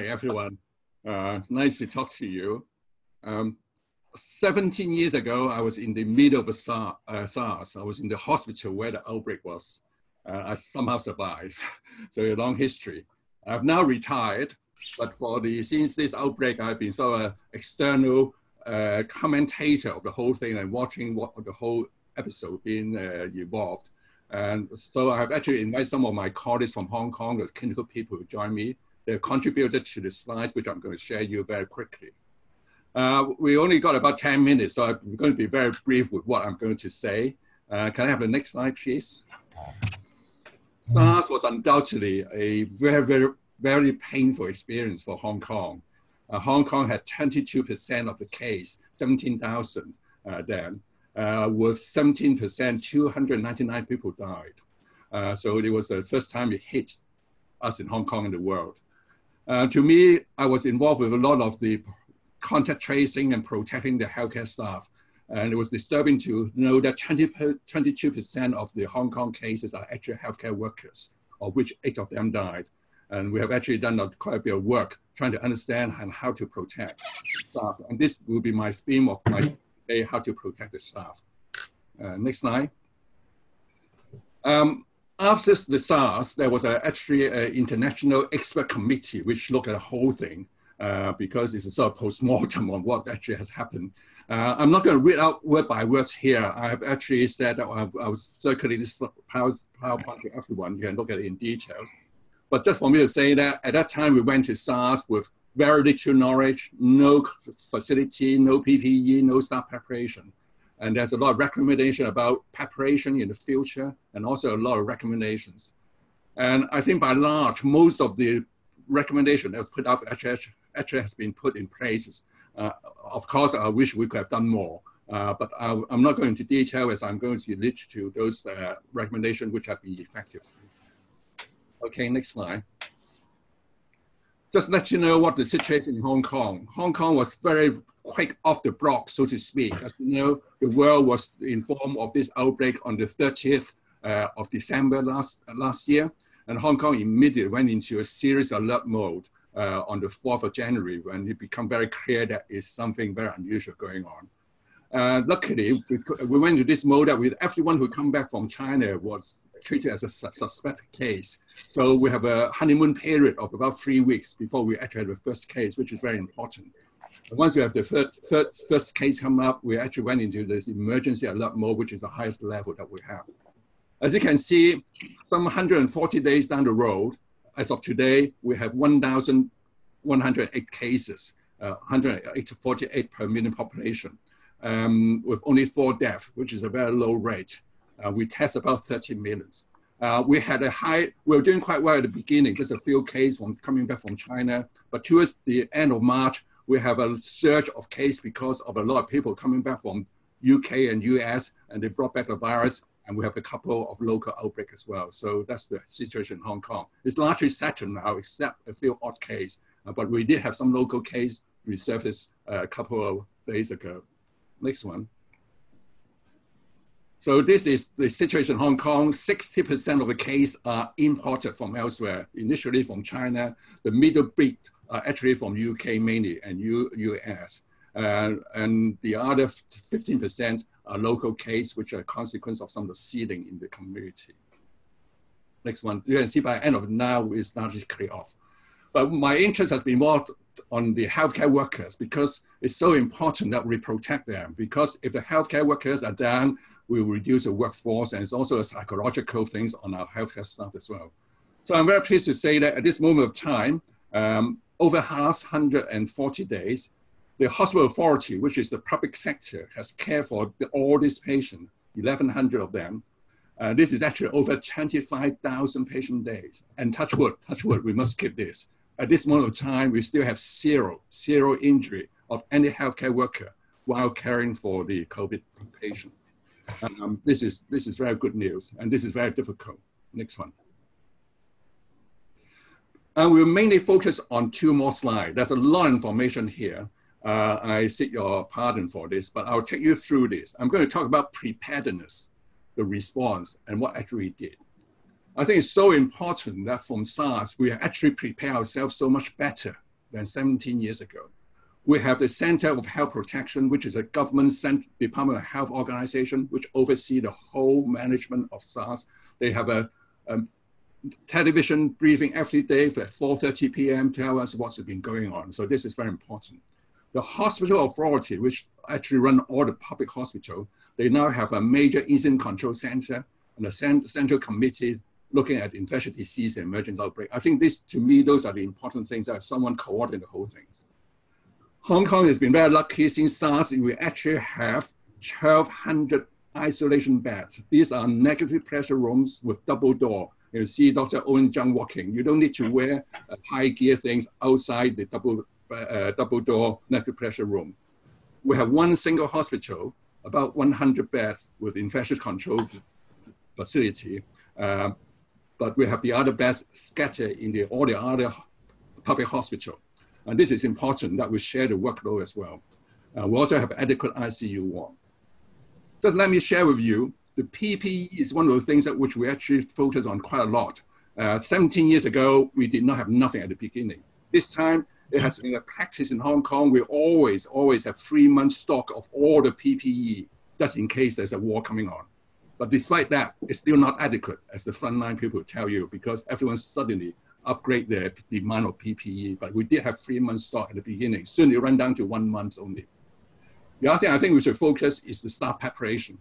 Hi, everyone. Uh, nice to talk to you. Um, 17 years ago, I was in the middle of a SARS. Uh, SARS. I was in the hospital where the outbreak was. Uh, I somehow survived. so a long history. I've now retired, but for the since this outbreak, I've been sort of external uh, commentator of the whole thing and watching what the whole episode being uh, evolved. And so I've actually invited some of my colleagues from Hong Kong, the clinical people who join me. They've contributed to the slides, which I'm going to share you very quickly. Uh, we only got about 10 minutes, so I'm going to be very brief with what I'm going to say. Uh, can I have the next slide, please? SARS was undoubtedly a very, very, very painful experience for Hong Kong. Uh, Hong Kong had 22% of the case, 17,000 uh, then uh, with 17%, 299 people died. Uh, so it was the first time it hit us in Hong Kong and the world. Uh, to me, I was involved with a lot of the contact tracing and protecting the healthcare staff. And it was disturbing to know that 20, 22% of the Hong Kong cases are actually healthcare workers, of which eight of them died. And we have actually done a, quite a bit of work trying to understand and how to protect staff. And this will be my theme of my day, how to protect the staff. Uh, next slide. Um, after the SARS, there was a, actually an international expert committee which looked at the whole thing uh, because it's a sort of post-mortem on what actually has happened. Uh, I'm not going to read out word by word here. I have actually said that I, I was circulating this PowerPoint to everyone. You can look at it in details. But just for me to say that at that time we went to SARS with very little knowledge, no facility, no PPE, no staff preparation. And there's a lot of recommendation about preparation in the future and also a lot of recommendations. And I think by large, most of the recommendation that put up actually, actually has been put in place. Uh, of course, I wish we could have done more, uh, but I, am not going into detail as I'm going to lead to those uh, recommendations which have been effective. Okay, next slide just let you know what the situation in Hong Kong. Hong Kong was very quick off the block, so to speak. As you know, the world was informed of this outbreak on the 30th uh, of December last, uh, last year. And Hong Kong immediately went into a serious alert mode uh, on the 4th of January when it became very clear that is something very unusual going on. Uh, luckily, we went to this mode that with everyone who come back from China was treated as a suspect case. So we have a honeymoon period of about three weeks before we actually have the first case, which is very important. Once we have the third, third, first case come up, we actually went into this emergency alert mode, which is the highest level that we have. As you can see, some 140 days down the road, as of today, we have 1,108 cases, uh, 148 per million population, um, with only four deaths, which is a very low rate. Uh, we test about 30 millions. Uh, we had a high, we were doing quite well at the beginning, just a few cases from coming back from China. But towards the end of March, we have a surge of cases because of a lot of people coming back from UK and US, and they brought back the virus. And we have a couple of local outbreaks as well. So that's the situation in Hong Kong. It's largely settled now, except a few odd cases. Uh, but we did have some local case resurfaced uh, a couple of days ago. Next one. So this is the situation in Hong Kong. 60% of the cases are imported from elsewhere, initially from China. The middle bit are actually from UK mainly and U US. Uh, and the other 15% are local case, which are a consequence of some of the seeding in the community. Next one, you can see by end of now is largely clear off. But my interest has been more on the healthcare workers because it's so important that we protect them. Because if the healthcare workers are down, we will reduce the workforce and it's also a psychological things on our healthcare staff as well. So I'm very pleased to say that at this moment of time, um, over half 140 days, the hospital authority, which is the public sector, has cared for the, all these patients, 1,100 of them. Uh, this is actually over 25,000 patient days. And touch wood, touch wood, we must keep this. At this moment of time, we still have zero, zero injury of any healthcare worker while caring for the COVID patient. Um, this, is, this is very good news, and this is very difficult. Next one. And we'll mainly focus on two more slides. There's a lot of information here. Uh, I seek your pardon for this, but I'll take you through this. I'm going to talk about preparedness, the response, and what actually did. I think it's so important that from SARS, we actually prepare ourselves so much better than 17 years ago. We have the Center of Health Protection, which is a government Department of Health organization, which oversee the whole management of SARS. They have a, a television briefing every day at 4.30 p.m. tell us what's been going on. So this is very important. The hospital authority, which actually run all the public hospital, they now have a major incident control center and a central committee looking at infectious disease and emergency outbreak. I think this, to me, those are the important things that someone coordinate the whole thing. Hong Kong has been very lucky since SARS. We actually have 1,200 isolation beds. These are negative pressure rooms with double door. You see Dr. Owen Zhang walking. You don't need to wear uh, high gear things outside the double, uh, double door negative pressure room. We have one single hospital, about 100 beds with infectious control facility. Uh, but we have the other beds scattered in the, all the other public hospital. And this is important that we share the workload as well. Uh, we also have adequate ICU ward. Just let me share with you, the PPE is one of the things that which we actually focus on quite a lot. Uh, 17 years ago, we did not have nothing at the beginning. This time, it has been a practice in Hong Kong. We always, always have three months stock of all the PPE, just in case there's a war coming on. But despite that, it's still not adequate, as the frontline people tell you, because everyone suddenly upgrade their demand of PPE. But we did have three months stock at the beginning. Soon it ran down to one month only. The other thing I think we should focus is the staff preparation.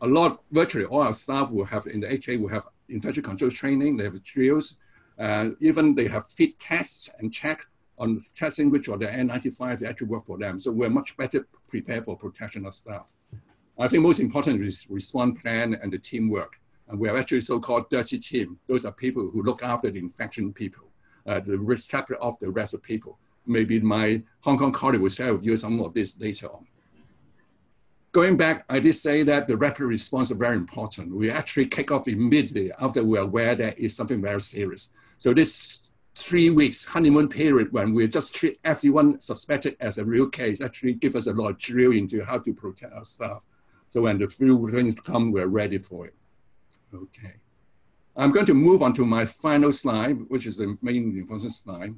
A lot, of virtually all our staff will have in the HA will have infection control training. They have drills. Uh, even they have fit tests and check on testing which are the N95 that actually work for them. So we're much better prepared for protection of staff. I think most important is response plan and the teamwork. And we are actually so-called dirty team. Those are people who look after the infection people, uh, the risk chapter of the rest of people. Maybe my Hong Kong colleague will share with you some of this later on. Going back, I did say that the rapid response is very important. We actually kick off immediately after we're aware that it's something very serious. So this three weeks honeymoon period when we just treat everyone suspected as a real case actually give us a lot of drill into how to protect our staff. So when the few things come, we're ready for it. Okay. I'm going to move on to my final slide, which is the main important slide.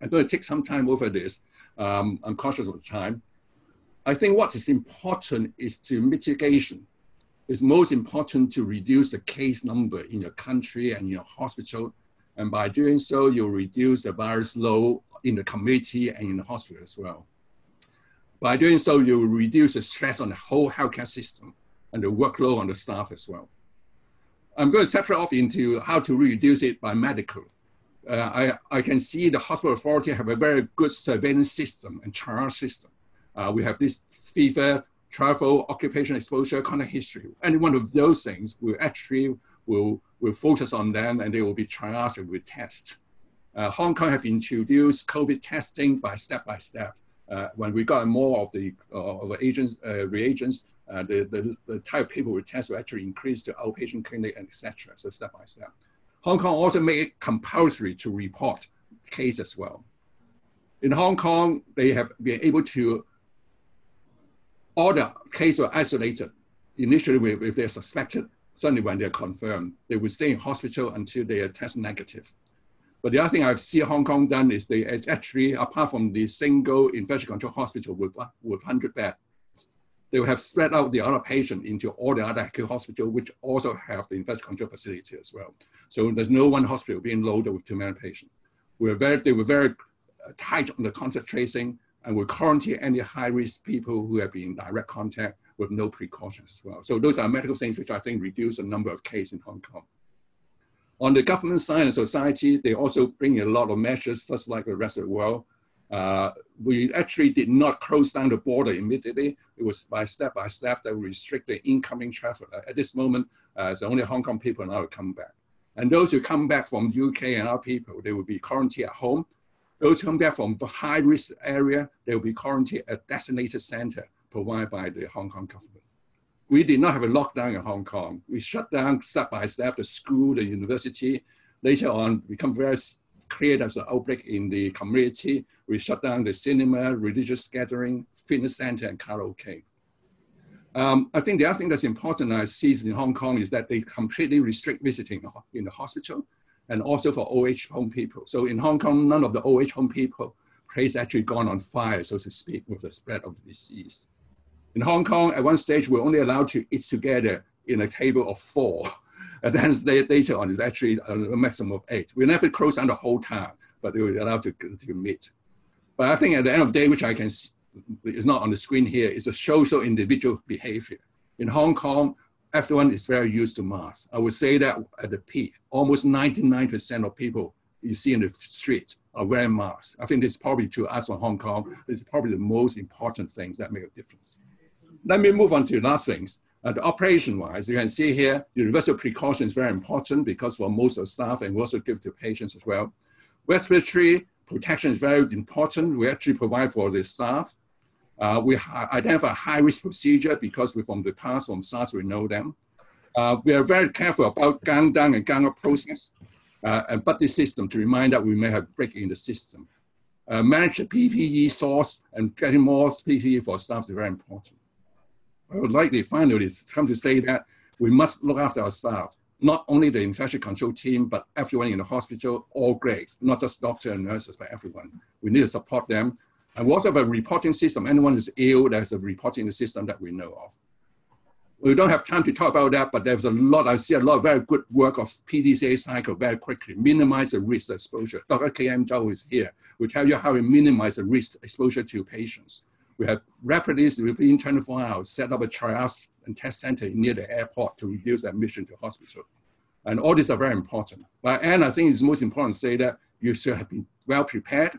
I'm going to take some time over this. Um, I'm cautious of the time. I think what is important is to mitigation. It's most important to reduce the case number in your country and in your hospital. And by doing so, you'll reduce the virus load in the community and in the hospital as well. By doing so, you will reduce the stress on the whole healthcare system and the workload on the staff as well. I'm going to separate off into how to reduce it by medical. Uh, I, I can see the hospital authority have a very good surveillance system and triage system. Uh, we have this fever, travel, occupation exposure, contact history. Any one of those things will actually will, will focus on them and they will be triaged with tests. Uh, Hong Kong have introduced COVID testing by step by step uh, when we got more of the uh, of agents uh, reagents, the, the, the type of people we test will actually increase to outpatient clinic and etc. So step by step. Hong Kong also made it compulsory to report case as well. In Hong Kong, they have been able to order cases were isolated. Initially, if they're suspected, suddenly when they're confirmed, they will stay in hospital until they are test negative. But the other thing I've seen Hong Kong done is they actually, apart from the single infection control hospital with, with 100 beds, they will have spread out the other patient into all the other acute hospital, which also have the infection control facility as well. So there's no one hospital being loaded with too many patients. We were very, they were very tight on the contact tracing and we quarantine any high risk people who have been in direct contact with no precautions as well. So those are medical things which I think reduce the number of cases in Hong Kong. On the government side and society, they also bring a lot of measures, just like the rest of the world. Uh, we actually did not close down the border immediately. It was by step by step that we restricted incoming. Uh, at this moment, uh, it's only Hong Kong people now come back. And those who come back from UK and our people, they will be quarantined at home. Those come back from the high risk area, they will be quarantined at designated center provided by the Hong Kong government we did not have a lockdown in Hong Kong. We shut down step by step the school, the university. Later on, become very clear there's an outbreak in the community. We shut down the cinema, religious gathering, fitness center, and karaoke. Um, I think the other thing that's important I see in Hong Kong is that they completely restrict visiting in the hospital and also for OH home people. So in Hong Kong, none of the OH home people place actually gone on fire, so to speak, with the spread of the disease. In Hong Kong, at one stage, we're only allowed to eat together in a table of four. And then later on, it's actually a maximum of eight. We never close down the whole town, but they were allowed to, to meet. But I think at the end of the day, which I can see, is not on the screen here, is the social individual behavior. In Hong Kong, everyone is very used to masks. I would say that at the peak, almost 99% of people you see in the street are wearing masks. I think this is probably to us in Hong Kong, this is probably the most important things that make a difference. Let me move on to the last things. Uh, the operation wise, you can see here, universal precaution is very important because for most of the staff and also give to patients as well. Respiratory protection is very important. We actually provide for the staff. Uh, we identify high risk procedure because we from the past from SARS, we know them. Uh, we are very careful about gang down and gang up process uh, and buddy system to remind that we may have break in the system. Uh, manage the PPE source and getting more PPE for staff is very important. I would like to finally come to say that we must look after our staff, not only the infection control team, but everyone in the hospital, all grades, not just doctors and nurses, but everyone. We need to support them. And what about reporting system? Anyone is ill, there's a reporting system that we know of. We don't have time to talk about that, but there's a lot, I see a lot of very good work of PDCA cycle very quickly, minimize the risk exposure. Dr. K.M. Zhou is here. We tell you how we minimize the risk exposure to patients. We have rapidly, within 24 hours, set up a triage and test center near the airport to reduce admission to hospital. And all these are very important. But, and I think it's most important to say that you should have been well prepared.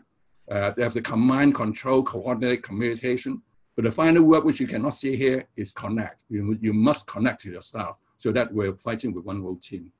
Uh, there's the command, control, coordinate, communication. But the final word, which you cannot see here, is connect. You, you must connect to your staff so that we're fighting with one whole team.